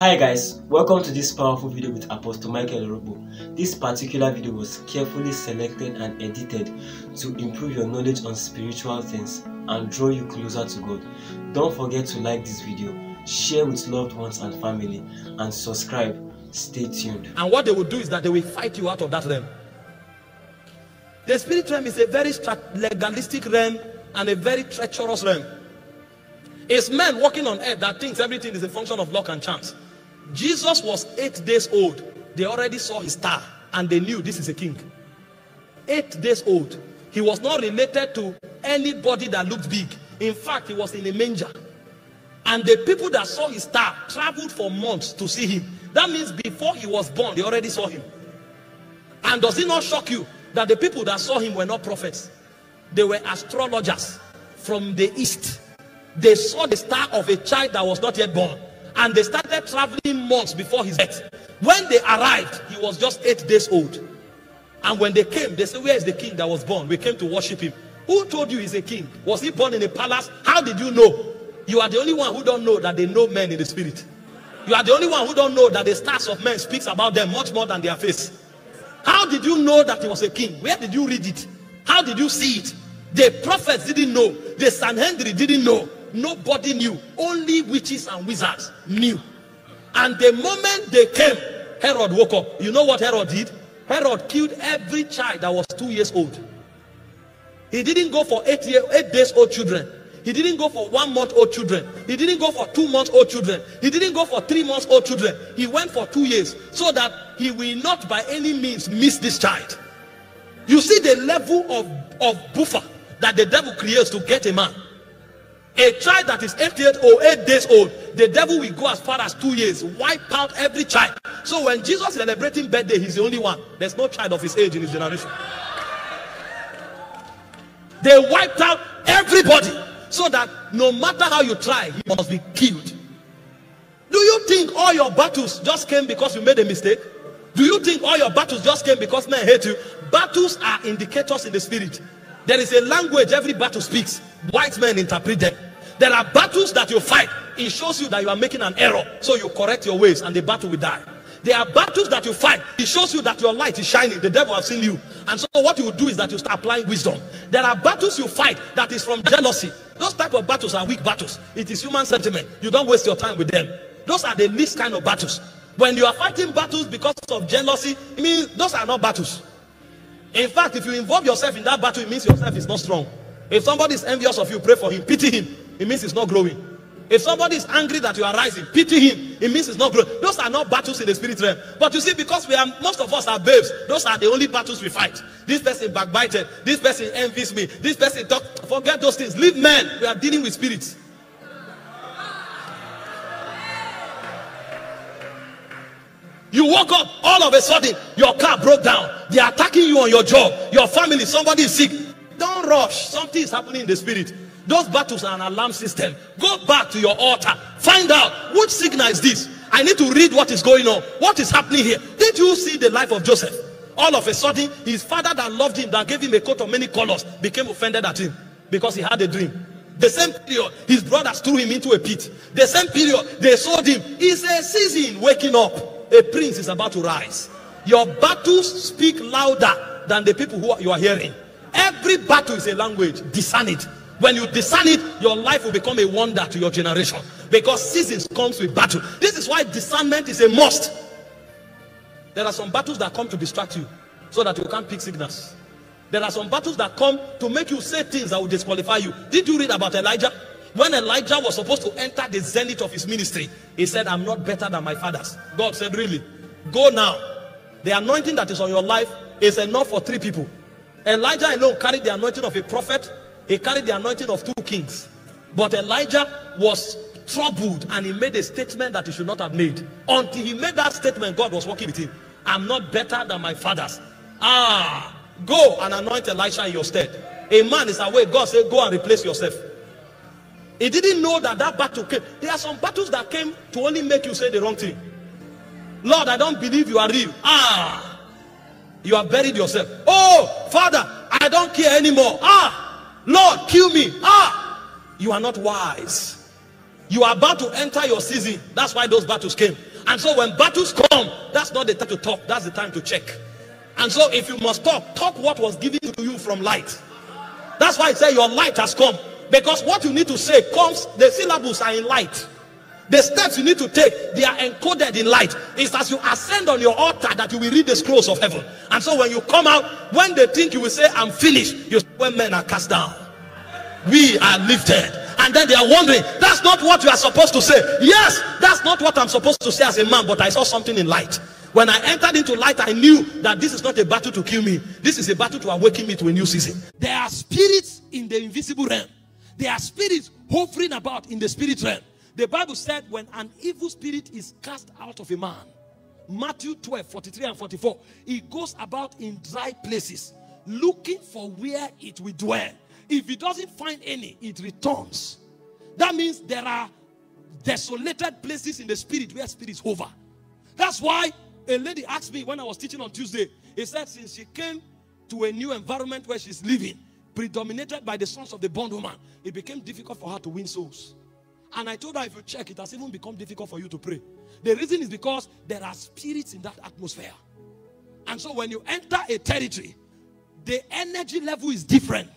Hi guys, welcome to this powerful video with Apostle Michael Orokpo. This particular video was carefully selected and edited to improve your knowledge on spiritual things and draw you closer to God. Don't forget to like this video, share with loved ones and family, and subscribe. Stay tuned. And what they will do is that they will fight you out of that realm. The spirit realm is a very legalistic realm and a very treacherous realm. It's men walking on earth that thinks everything is a function of luck and chance. Jesus was eight days old. They already saw his star and they knew this is a king. Eight days old. He was not related to anybody that looked big. In fact, he was in a manger. And the people that saw his star traveled for months to see him. That means before he was born, they already saw him. And does it not shock you that the people that saw him were not prophets? They were astrologers from the east. They saw the star of a child that was not yet born. And they started traveling months before his death. When they arrived, he was just eight days old. And when they came, they said, Where is the king that was born? We came to worship him. Who told you he's a king? Was he born in a palace? How did you know? You are the only one who don't know that they know men in the spirit. You are the only one who don't know that the stars of men speaks about them much more than their face. How did you know that he was a king? Where did you read it? How did you see it? The prophets didn't know. The Sanhedrin didn't know. Nobody knew. Only witches and wizards knew. And the moment they came, Herod woke up. You know what Herod did? Herod killed every child that was two years old. He didn't go for eight, year, eight days old children. He didn't go for one month old children. He didn't go for two months old children. He didn't go for three months old children. He went for two years so that he will not by any means miss this child. You see the level of, of buffer that the devil creates to get a man. A child that is eight years old, eight days old, the devil will go as far as two years, wipe out every child. So when Jesus is celebrating birthday, he's the only one. There's no child of his age in his generation. They wiped out everybody so that no matter how you try, he must be killed. Do you think all your battles just came because you made a mistake? Do you think all your battles just came because men hate you? Battles are indicators in the spirit. There is a language every battle speaks. White men interpret them. There are battles that you fight. It shows you that you are making an error. So you correct your ways and the battle will die. There are battles that you fight. It shows you that your light is shining. The devil has seen you. And so what you do is that you start applying wisdom. There are battles you fight that is from jealousy. Those type of battles are weak battles. It is human sentiment. You don't waste your time with them. Those are the least kind of battles. When you are fighting battles because of jealousy, it means those are not battles. In fact, if you involve yourself in that battle, it means yourself is not strong. If somebody is envious of you, pray for him, pity him. It means it's not growing. If somebody is angry that you are rising, pity him. It means it's not growing. Those are not battles in the spirit realm. But you see, because we are most of us are babes, those are the only battles we fight. This person backbited, this person envies me, this person talk. Forget those things. Leave men. We are dealing with spirits. You woke up, all of a sudden, your car broke down. They are attacking you on your job, your family, somebody is sick. Don't rush. Something is happening in the spirit. Those battles are an alarm system. Go back to your altar. Find out which signal is this. I need to read what is going on. What is happening here? Did you see the life of Joseph? All of a sudden, his father that loved him, that gave him a coat of many colors, became offended at him because he had a dream. The same period, his brothers threw him into a pit. The same period, they sold him. It's a season waking up. A prince is about to rise. Your battles speak louder than the people who you are hearing. Every battle is a language. Discern it. When you discern it, your life will become a wonder to your generation. Because seasons comes with battle. This is why discernment is a must. There are some battles that come to distract you so that you can't pick signals. There are some battles that come to make you say things that will disqualify you. Did you read about Elijah? When Elijah was supposed to enter the zenith of his ministry, he said, I'm not better than my fathers. God said, Really? Go now. The anointing that is on your life is enough for three people. Elijah alone carried the anointing of a prophet, he carried the anointing of two kings. But Elijah was troubled and he made a statement that he should not have made. Until he made that statement, God was working with him. I'm not better than my fathers. Ah, go and anoint Elisha in your stead. A man is away. God said, Go and replace yourself. He didn't know that that battle came. There are some battles that came to only make you say the wrong thing. Lord, I don't believe you are real. Ah, you have buried yourself. Oh, Father, I don't care anymore. Ah, Lord, kill me. Ah, you are not wise. You are about to enter your season. That's why those battles came. And so when battles come, that's not the time to talk, that's the time to check. And so if you must talk, talk what was given to you from light. That's why I say your light has come. Because what you need to say comes, the syllables are in light. The steps you need to take, they are encoded in light. It's as you ascend on your altar that you will read the scrolls of heaven. And so when you come out, when they think you will say, I'm finished, you when men are cast down, we are lifted. And then they are wondering, that's not what you are supposed to say. Yes, that's not what I'm supposed to say as a man, but I saw something in light. When I entered into light, I knew that this is not a battle to kill me. This is a battle to awaken me to a new season. There are spirits in the invisible realm. There are spirits hovering about in the spirit realm. The Bible said when an evil spirit is cast out of a man, Matthew 12, 43 and 44, it goes about in dry places looking for where it will dwell. If it doesn't find any, it returns. That means there are desolated places in the spirit where spirits hover. That's why a lady asked me when I was teaching on Tuesday, he said, since she came to a new environment where she's living, predominated by the sons of the bondwoman, it became difficult for her to win souls. And I told her, if you check, it has even become difficult for you to pray. The reason is because there are spirits in that atmosphere. And so when you enter a territory, the energy level is different.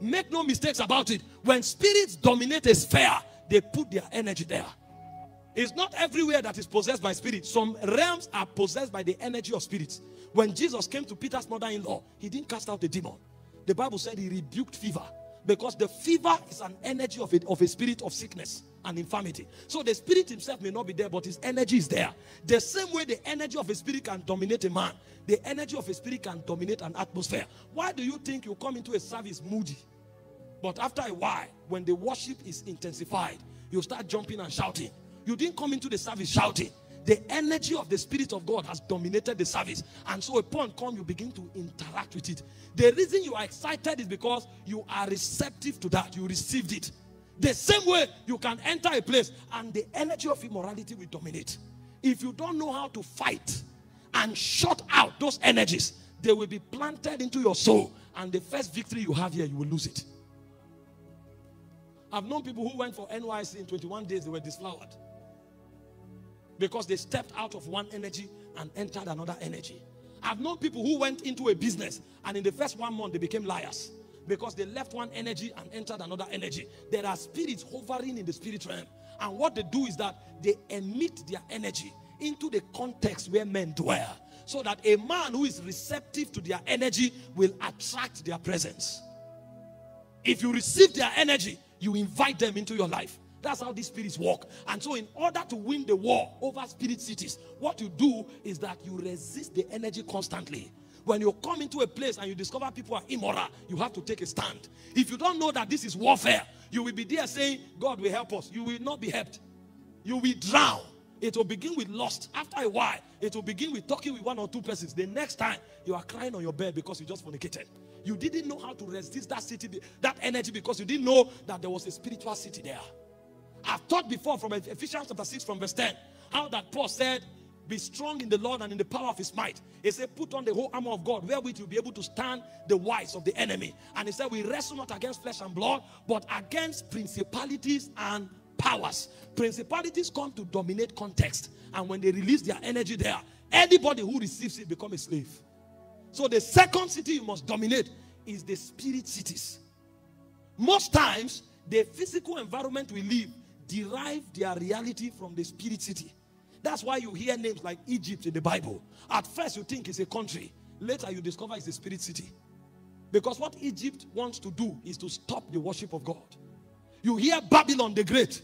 Make no mistakes about it. When spirits dominate a sphere, they put their energy there. It's not everywhere that is possessed by spirits. Some realms are possessed by the energy of spirits. When Jesus came to Peter's mother-in-law, he didn't cast out the demon. The Bible said he rebuked fever. Because the fever is an energy of, it, of a spirit of sickness and infirmity. So the spirit himself may not be there, but his energy is there. The same way the energy of a spirit can dominate a man, the energy of a spirit can dominate an atmosphere. Why do you think you come into a service moody? But after a while, when the worship is intensified, you start jumping and shouting. You didn't come into the service shouting the energy of the Spirit of God has dominated the service. And so upon come, you begin to interact with it. The reason you are excited is because you are receptive to that. You received it. The same way you can enter a place and the energy of immorality will dominate. If you don't know how to fight and shut out those energies, they will be planted into your soul. And the first victory you have here, you will lose it. I've known people who went for NYSC in 21 days, they were disflowered because they stepped out of one energy and entered another energy. I've known people who went into a business and in the first one month they became liars because they left one energy and entered another energy. There are spirits hovering in the spirit realm, and what they do is that they emit their energy into the context where men dwell so that a man who is receptive to their energy will attract their presence. If you receive their energy, you invite them into your life. That's how these spirits work. And so, in order to win the war over spirit cities, what you do is that you resist the energy constantly. When you come into a place and you discover people are immoral, you have to take a stand. If you don't know that this is warfare, you will be there saying, God will help us. You will not be helped. You will drown. It will begin with lust. After a while, it will begin with talking with one or two persons. The next time, you are crying on your bed because you just fornicated. You didn't know how to resist that city, that energy, because you didn't know that there was a spiritual city there. I've taught before from Ephesians chapter 6 from verse 10 how that Paul said, Be strong in the Lord and in the power of his might. He said, Put on the whole armor of God, wherewith you'll be able to stand the wiles of the enemy. And he said, We wrestle not against flesh and blood, but against principalities and powers. Principalities come to dominate context. And when they release their energy there, anybody who receives it become a slave. So the second city you must dominate is the spirit cities. Most times, the physical environment we live derive their reality from the spirit city. That's why you hear names like Egypt in the Bible. At first, you think it's a country, later, you discover it's a spirit city. Because what Egypt wants to do is to stop the worship of God. You hear Babylon the Great.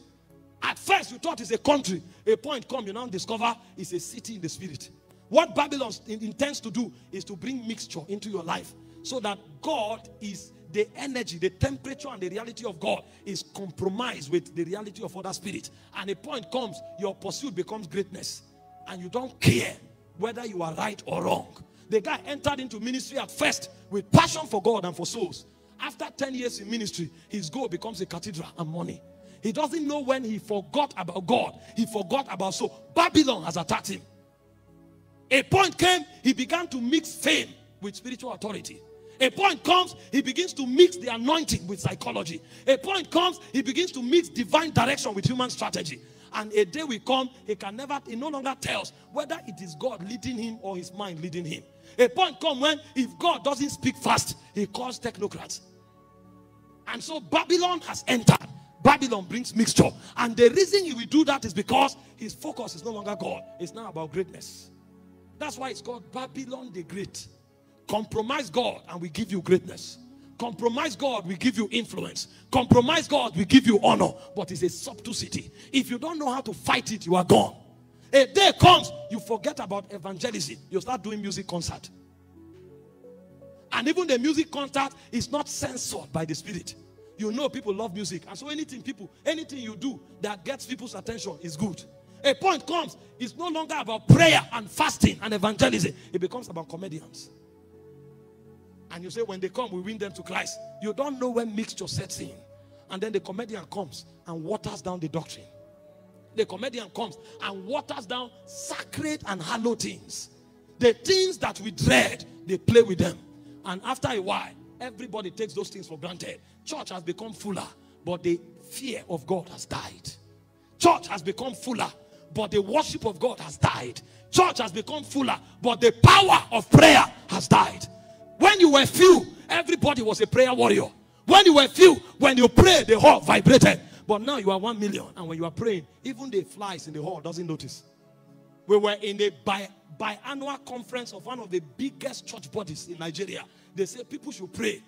At first, you thought it's a country. A point come, you now discover it's a city in the spirit. What Babylon intends to do is to bring mixture into your life so that God is the energy, the temperature, and the reality of God is compromised with the reality of other spirits. And a point comes, your pursuit becomes greatness, and you don't care whether you are right or wrong. The guy entered into ministry at first with passion for God and for souls. After 10 years in ministry, his goal becomes a cathedral and money. He doesn't know when he forgot about God, he forgot about soul. Babylon has attacked him. A point came, he began to mix fame with spiritual authority. A point comes, he begins to mix the anointing with psychology. A point comes, he begins to mix divine direction with human strategy. And a day will come, he can never, he no longer tells whether it is God leading him or his mind leading him. A point come when if God doesn't speak fast, he calls technocrats. And so Babylon has entered. Babylon brings mixture. And the reason he will do that is because his focus is no longer God. It's now about greatness. That's why it's called Babylon the Great. Compromise God and we give you greatness. Compromise God, we give you influence. Compromise God, we give you honor. But it's a subtle city. If you don't know how to fight it, you are gone. A day comes, you forget about evangelism. You start doing music concert. And even the music concert is not censored by the spirit. You know people love music. And so anything people, anything you do that gets people's attention is good. A point comes, it's no longer about prayer and fasting and evangelism. It becomes about comedians. And you say, when they come, we win them to Christ. You don't know when mixture sets in. And then the comedian comes and waters down the doctrine. The comedian comes and waters down sacred and hallowed things. The things that we dread, they play with them. And after a while, everybody takes those things for granted. Church has become fuller, but the fear of God has died. Church has become fuller, but the worship of God has died. Church has become fuller, but the power of prayer has died. When you were few, everybody was a prayer warrior. When you were few, when you prayed, the hall vibrated. But now you are one million, and when you are praying, even the flies in the hall doesn't notice. We were in a bi- biannual conference of one of the biggest church bodies in Nigeria. They say people should pray.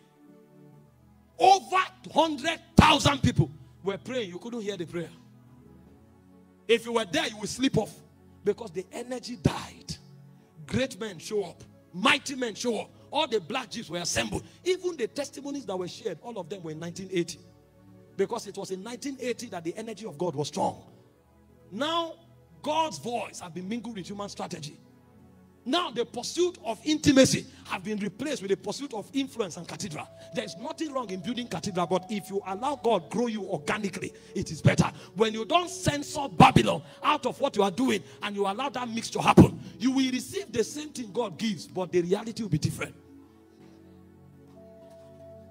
Over 100,000 people were praying. You couldn't hear the prayer. If you were there, you would sleep off because the energy died. Great men show up, mighty men show up. All the black Jews were assembled. Even the testimonies that were shared, all of them were in 1980. Because it was in 1980 that the energy of God was strong. Now, God's voice has been mingled with human strategy. Now, the pursuit of intimacy have been replaced with the pursuit of influence and cathedral. There's nothing wrong in building cathedral, but if you allow God grow you organically, it is better. When you don't censor Babylon out of what you are doing and you allow that mix to happen, you will receive the same thing God gives, but the reality will be different.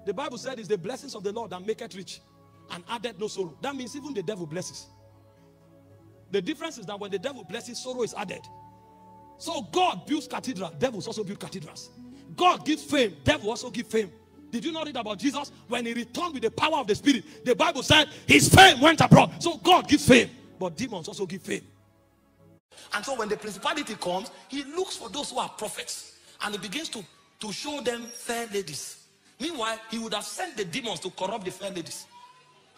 The Bible said it's the blessings of the Lord that make it rich and added no sorrow. That means even the devil blesses. The difference is that when the devil blesses, sorrow is added. So God builds cathedrals, devils also build cathedrals. God gives fame, devil also give fame. Did you not read about Jesus? When he returned with the power of the Spirit, the Bible said his fame went abroad. So God gives fame, but demons also give fame. And so when the principality comes, he looks for those who are prophets and he begins to, to show them fair ladies. Meanwhile, he would have sent the demons to corrupt the fair ladies.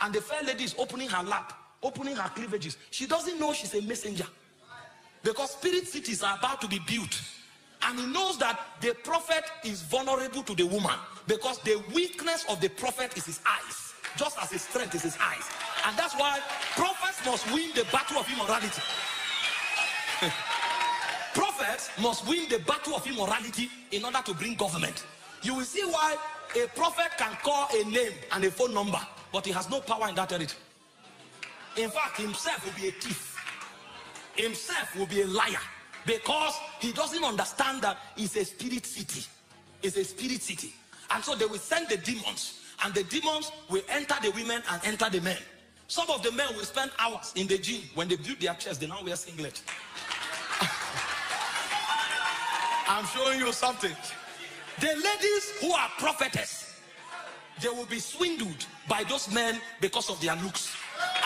And the fair lady is opening her lap, opening her cleavages. She doesn't know she's a messenger. Because spirit cities are about to be built. And he knows that the prophet is vulnerable to the woman. Because the weakness of the prophet is his eyes. Just as his strength is his eyes. And that's why prophets must win the battle of immorality. prophets must win the battle of immorality in order to bring government. You will see why a prophet can call a name and a phone number, but he has no power in that territory. In fact, himself will be a thief himself will be a liar because he doesn't understand that it's a spirit city. It's a spirit city. And so they will send the demons, and the demons will enter the women and enter the men. Some of the men will spend hours in the gym when they build their chest, they now wear singlet. I'm showing you something. The ladies who are prophetess, they will be swindled by those men because of their looks.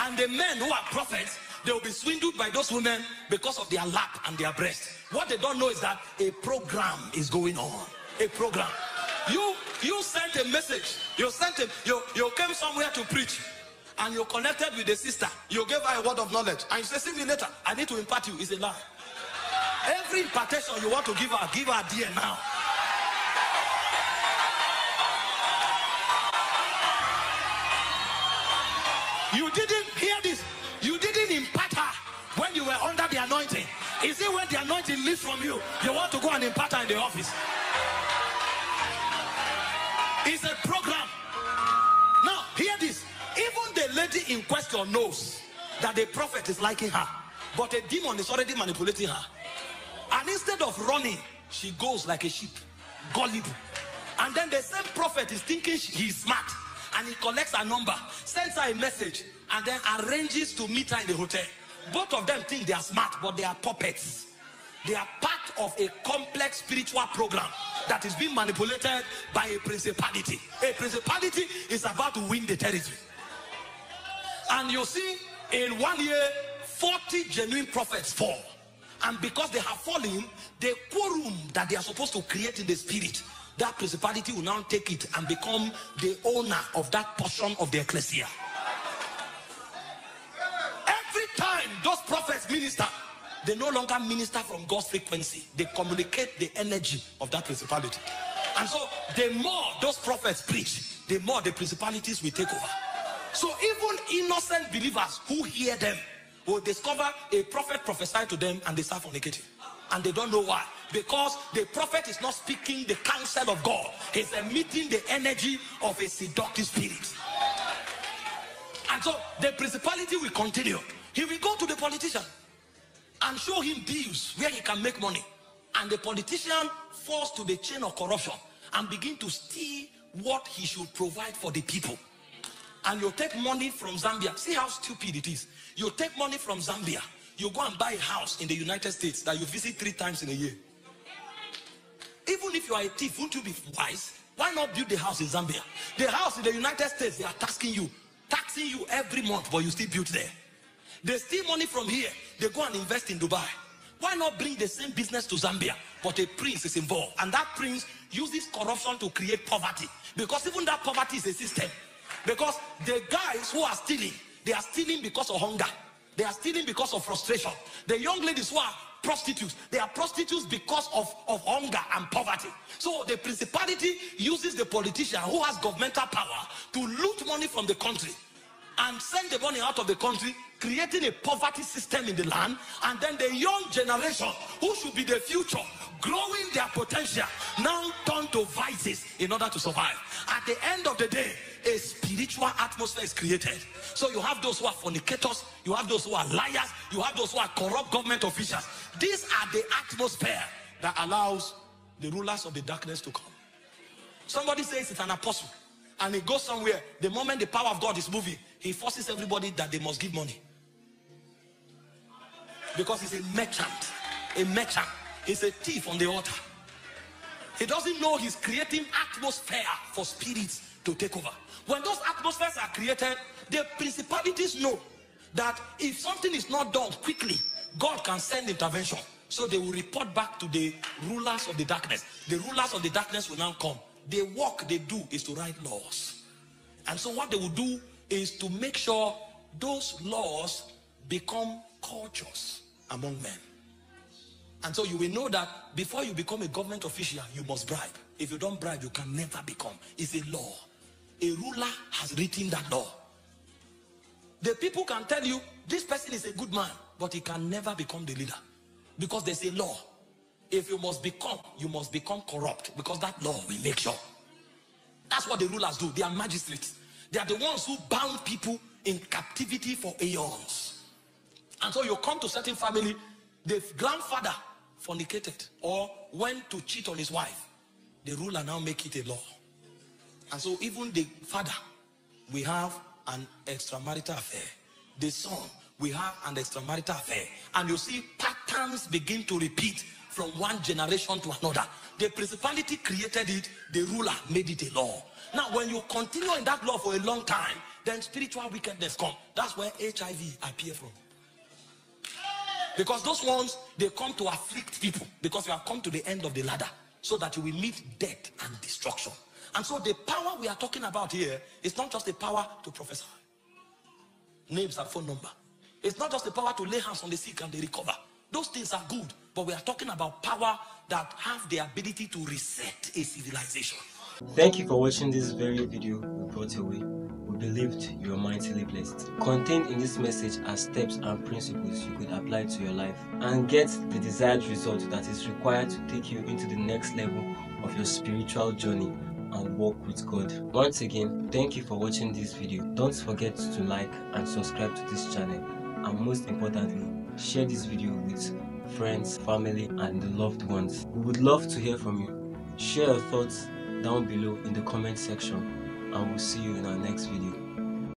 And the men who are prophets, they will be swindled by those women because of their lap and their breast. What they don't know is that a program is going on. A program. You you sent a message. You sent it. You you came somewhere to preach, and you connected with the sister. You gave her a word of knowledge, and you say, "See me later. I need to impart you." Is a lie. Every impartation you want to give her, give her dear now. From you, you want to go and impart in the office? It's a program. Now, hear this. Even the lady in question knows that the prophet is liking her, but a demon is already manipulating her. And instead of running, she goes like a sheep, gullible. And then the same prophet is thinking he's smart and he collects her number, sends her a message, and then arranges to meet her in the hotel. both of them think they are smart, but they are puppets. They are part of a complex spiritual program that is being manipulated by a principality. A principality is about to win the territory. And you see, in one year, 40 genuine prophets fall. And because they have fallen, the quorum that they are supposed to create in the spirit, that principality will now take it and become the owner of that portion of the ecclesia. Every time those prophets minister, they no longer minister from God's frequency. They communicate the energy of that principality. And so, the more those prophets preach, the more the principalities will take over. So, even innocent believers who hear them will discover a prophet prophesied to them and they start fornicating. And they don't know why. Because the prophet is not speaking the counsel of God, he's emitting the energy of a seductive spirit. And so the principality will continue. He will go to the politician and show him deals where he can make money. And the politician falls to the chain of corruption and begin to steal what he should provide for the people. And you take money from Zambia. See how stupid it is. You take money from Zambia. You go and buy a house in the United States that you visit three times in a year. Even if you are a thief, won't you be wise? Why not build the house in Zambia? The house in the United States, they are taxing you, taxing you every month, but you still build there. They steal money from here, they go and invest in Dubai. Why not bring the same business to Zambia? But a prince is involved, and that prince uses corruption to create poverty because even that poverty is a system. Because the guys who are stealing, they are stealing because of hunger, they are stealing because of frustration. The young ladies who are prostitutes, they are prostitutes because of, of hunger and poverty. So the principality uses the politician who has governmental power to loot money from the country and send the money out of the country, creating a poverty system in the land. And then the young generation, who should be the future, growing their potential, now turn to vices in order to survive. At the end of the day, a spiritual atmosphere is created. So you have those who are fornicators, you have those who are liars, you have those who are corrupt government officials. These are the atmosphere that allows the rulers of the darkness to come. Somebody says it's an apostle and he goes somewhere. The moment the power of God is moving, he forces everybody that they must give money. Because he's a merchant. A merchant. He's a thief on the altar. He doesn't know he's creating atmosphere for spirits to take over. When those atmospheres are created, the principalities know that if something is not done quickly, God can send intervention. So they will report back to the rulers of the darkness. The rulers of the darkness will now come. The work they do is to write laws. And so what they will do is to make sure those laws become cultures among men. And so you will know that before you become a government official, you must bribe. If you don't bribe, you can never become. It's a law. A ruler has written that law. The people can tell you this person is a good man, but he can never become the leader because there's a law. If you must become, you must become corrupt because that law will make sure. That's what the rulers do. They are magistrates. They are the ones who bound people in captivity for aeons. And so you come to certain family, the grandfather fornicated or went to cheat on his wife. The ruler now make it a law. And so even the father, we have an extramarital affair. The son, we have an extramarital affair. And you see patterns begin to repeat from one generation to another. The principality created it, the ruler made it a law. Now, when you continue in that law for a long time, then spiritual wickedness come. That's where HIV appear from. Because those ones, they come to afflict people because you have come to the end of the ladder so that you will meet death and destruction. And so the power we are talking about here is not just the power to prophesy. Names and phone number. It's not just the power to lay hands on the sick and they recover. Those things are good, but we are talking about power that have the ability to reset a civilization. Thank you for watching this very video we brought your way. We believed you are mightily blessed. Contained in this message are steps and principles you could apply to your life and get the desired result that is required to take you into the next level of your spiritual journey and walk with God. Once again, thank you for watching this video. Don't forget to like and subscribe to this channel and most importantly, share this video with friends, family and loved ones. We would love to hear from you. Share your thoughts down below in the comment section and we'll see you in our next video.